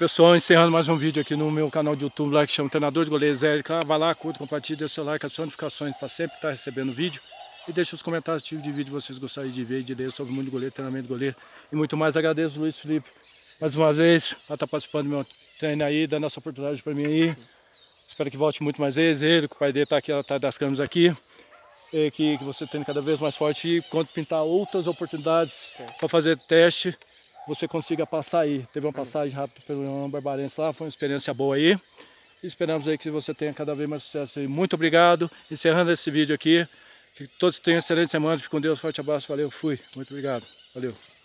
Pessoal, encerrando mais um vídeo aqui no meu canal de YouTube lá que chama Treinador de Goleiros Érica. Ah, vai lá, curta, compartilha, deixa o seu like, acione notificações para sempre estar recebendo vídeo. E deixa os comentários tipo de vídeo vocês gostariam de ver, de ler sobre o mundo de goleiro, treinamento de goleiro e muito mais. Agradeço Luiz Felipe mais uma vez por estar participando do meu treino aí, dando essa oportunidade para mim aí. Espero que volte muito mais vezes. Ele, que o pai dele está aqui atrás das câmeras aqui. E que, que você tenha cada vez mais forte e quando pintar outras oportunidades para fazer teste, você consiga passar aí. Teve uma passagem rápida pelo Barbarense lá, foi uma experiência boa aí. Esperamos aí que você tenha cada vez mais sucesso aí. Muito obrigado. Encerrando esse vídeo aqui. Que todos tenham uma excelente semana. Fique com Deus. Forte abraço. Valeu. Fui. Muito obrigado. Valeu.